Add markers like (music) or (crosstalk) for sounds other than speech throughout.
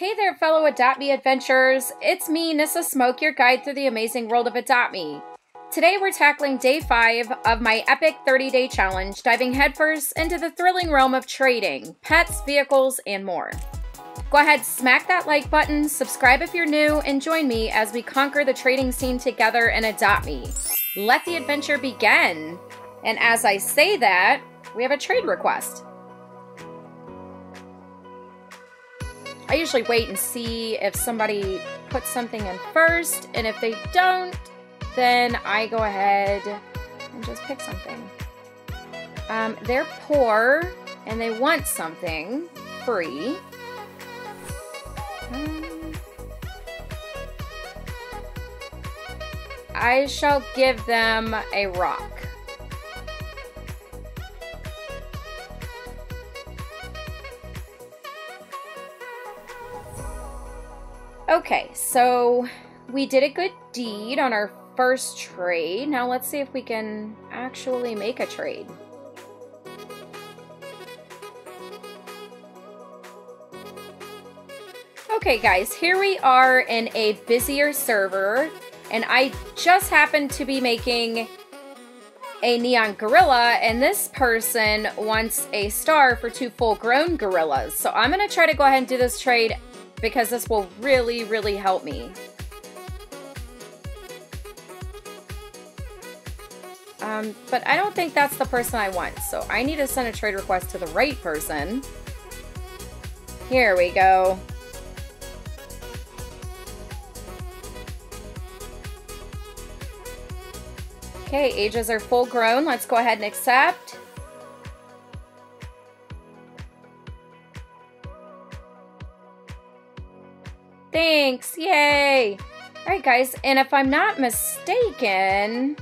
Hey there, fellow Adopt Me adventurers. It's me, Nyssa Smoakk, your guide through the amazing world of Adopt Me. Today we're tackling day 5 of my epic 30-day challenge, diving headfirst into the thrilling realm of trading, pets, vehicles, and more. Go ahead, smack that like button, subscribe if you're new, and join me as we conquer the trading scene together and Adopt Me. Let the adventure begin! And as I say that, we have a trade request. I usually wait and see if somebody puts something in first, and if they don't, then I go ahead and just pick something. Um, they're poor, and they want something free. Um, I shall give them a rock. Okay, so we did a good deed on our first trade. Now let's see if we can actually make a trade. Okay guys, here we are in a busier server and I just happened to be making a neon gorilla and this person wants a star for two full grown gorillas. So I'm to try to go ahead and do this trade because this will really, really help me. Um, but I don't think that's the person I want, so I need to send a trade request to the right person. Here we go. Okay, ages are full grown. Let's go ahead and accept. Thanks. Yay. All right, guys. And if I'm not mistaken,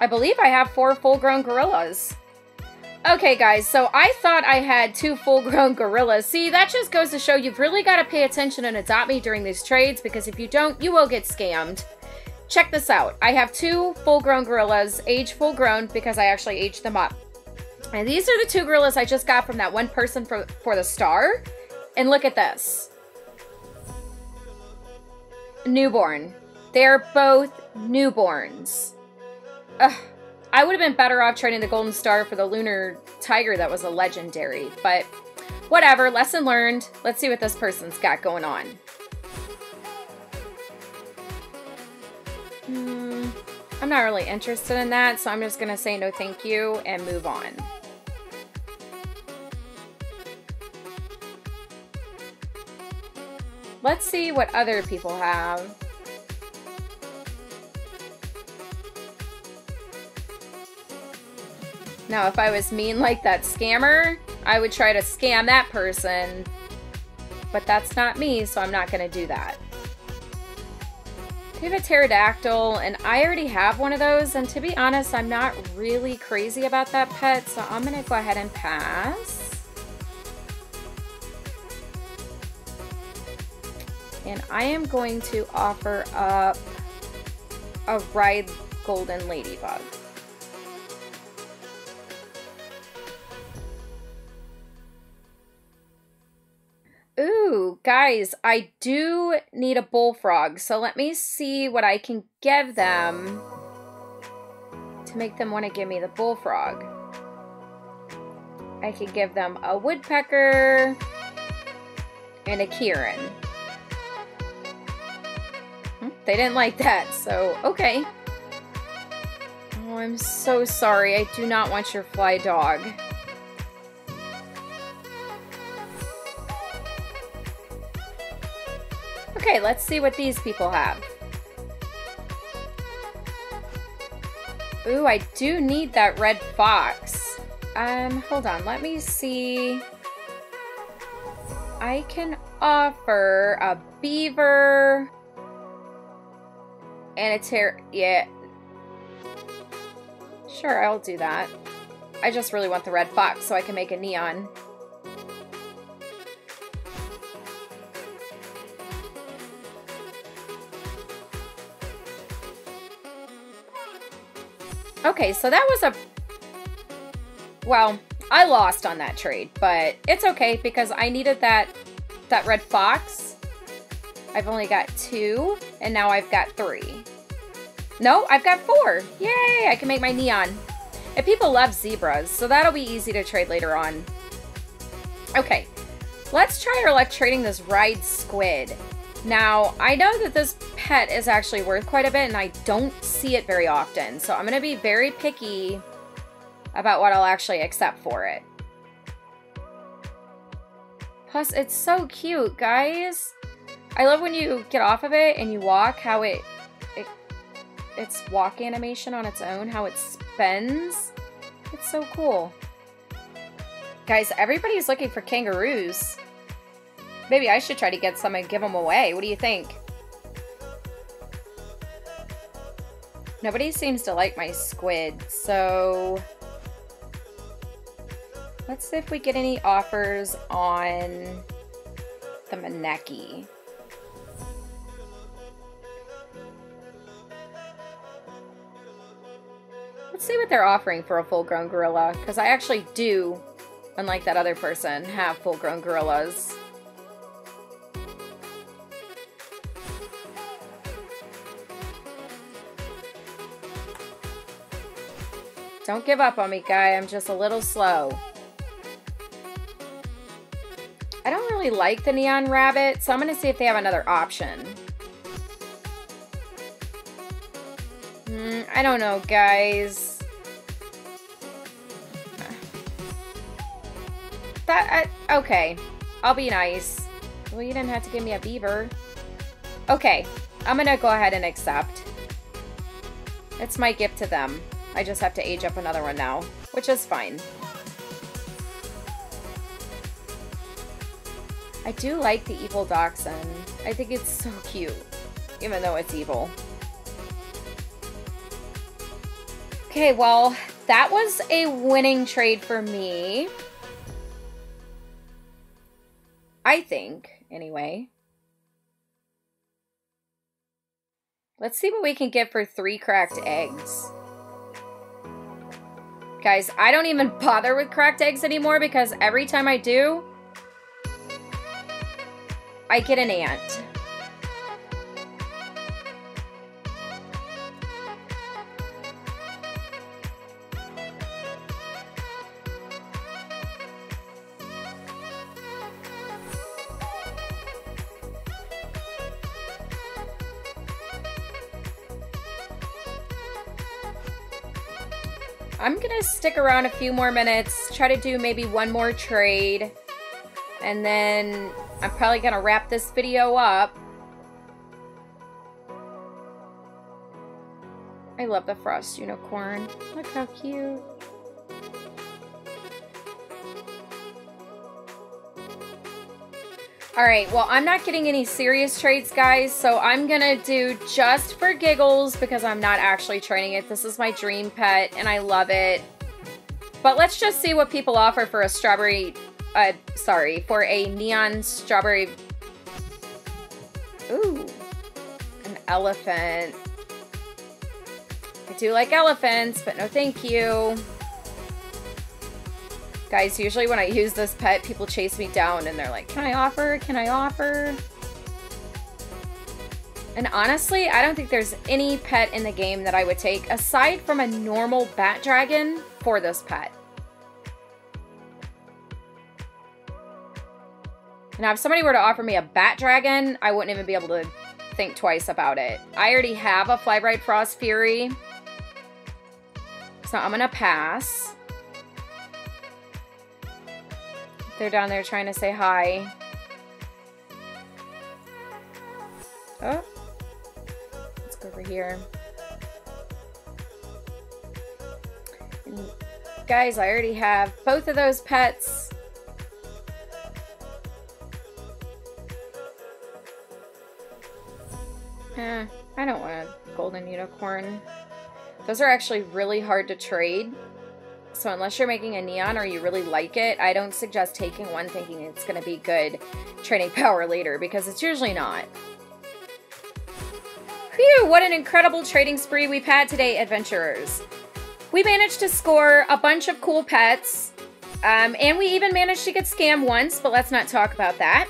I believe I have four full-grown gorillas. Okay, guys, so I thought I had two full-grown gorillas. See, that just goes to show you've really got to pay attention and adopt me during these trades because if you don't, you will get scammed. Check this out. I have two full-grown gorillas, age full-grown because I actually aged them up. And these are the two gorillas I just got from that one person for, for the star. And look at this. Newborn. They're both newborns. Ugh. I would have been better off trading the golden star for the lunar tiger that was a legendary, but whatever, lesson learned. Let's see what this person's got going on. Hmm, I'm not really interested in that, so I'm just going to say no thank you and move on. Let's see what other people have. Now, if I was mean like that scammer, I would try to scam that person. But that's not me, so I'm not going to do that. We have a pterodactyl, and I already have one of those. And to be honest, I'm not really crazy about that pet, so I'm going to go ahead and pass. And I am going to offer up a Ride Golden Ladybug. Ooh, guys, I do need a bullfrog. So let me see what I can give them to make them want to give me the bullfrog. I could give them a woodpecker and a Kirin. They didn't like that, so okay. Oh, I'm so sorry. I do not want your fly dog. Okay, let's see what these people have. Ooh, I do need that red fox. Um, hold on. Let me see. I can offer a beaver, and a tear. Yeah. Sure, I'll do that. I just really want the red fox so I can make a neon. Okay, so that was a... Well, I lost on that trade, but it's okay because I needed that that red fox. I've only got two, and now I've got three. No, I've got four. Yay, I can make my neon. And people love zebras, so that'll be easy to trade later on. Okay, let's try our luck trading this ride squid. Now, I know that this pet is actually worth quite a bit, and I don't see it very often, so I'm going to be very picky about what I'll actually accept for it. Plus, it's so cute, guys. I love when you get off of it and you walk, how it, it its walk animation on its own, how it spins. It's so cool. Guys, everybody's looking for kangaroos. Maybe I should try to get some and give them away. What do you think? Nobody seems to like my squid, so... Let's see if we get any offers on the Maneki. Let's see what they're offering for a full-grown gorilla, because I actually do, unlike that other person, have full-grown gorillas. Don't give up on me, guy. I'm just a little slow. I don't really like the Neon Rabbit, so I'm going to see if they have another option. Mm, I don't know, guys. That, I, okay. I'll be nice. Well, you didn't have to give me a beaver. Okay, I'm gonna go ahead and accept. It's my gift to them. I just have to age up another one now, which is fine. I do like the evil dachshund. I think it's so cute, even though it's evil. Okay, well, that was a winning trade for me. I think, anyway. Let's see what we can get for three cracked eggs. Guys, I don't even (laughs) bother with cracked eggs anymore because every time I do, I get an ant. I'm gonna stick around a few more minutes, try to do maybe one more trade, and then I'm probably gonna wrap this video up. I love the frost unicorn. Look how cute. All right, well, I'm not getting any serious trades, guys, so I'm gonna do just for giggles because I'm not actually trading it. This is my dream pet, and I love it. But let's just see what people offer for a strawberry, uh, sorry, for a neon strawberry. Ooh, an elephant. I do like elephants, but no thank you. Guys, usually when I use this pet, people chase me down and they're like, can I offer? Can I offer? And honestly, I don't think there's any pet in the game that I would take aside from a normal bat dragon for this pet. Now, if somebody were to offer me a bat dragon, I wouldn't even be able to think twice about it. I already have a Fly Ride Frost Fury. So I'm going to pass. They're down there trying to say hi. Oh. Let's go over here. And guys, I already have both of those pets. Eh, I don't want a golden unicorn. Those are actually really hard to trade. So unless you're making a neon or you really like it, I don't suggest taking one thinking it's going to be good trading (laughs) power later because it's usually not. Phew, what an incredible trading spree we've had today, adventurers. We managed to score a bunch of cool pets. Um, and we even managed to get scammed once, but let's not talk about that.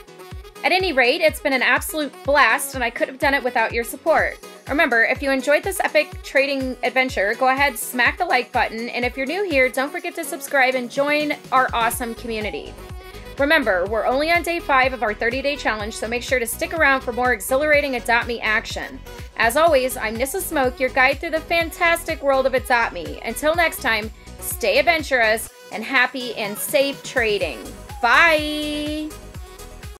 At any rate, it's been an absolute blast, and I could have done it without your support. Remember, if you enjoyed this epic trading adventure, go ahead, smack the like button, and if you're new here, don't forget to subscribe and join our awesome community. Remember, we're only on day 5 of our 30 day challenge, so make sure to stick around for more exhilarating Adopt Me action. As always, I'm Nyssa Smoakk, your guide through the fantastic world of Adopt Me. Until next time, stay adventurous and happy and safe trading. Bye!